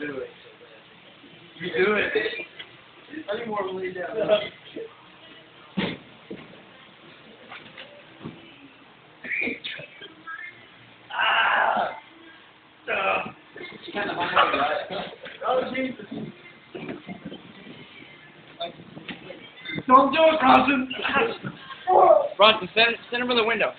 do it. You do it. I need more lay down. ah! Uh. Kind of hungry, right? Oh, Jesus. Don't do it, Bronson. Bronson, send, send him to the window.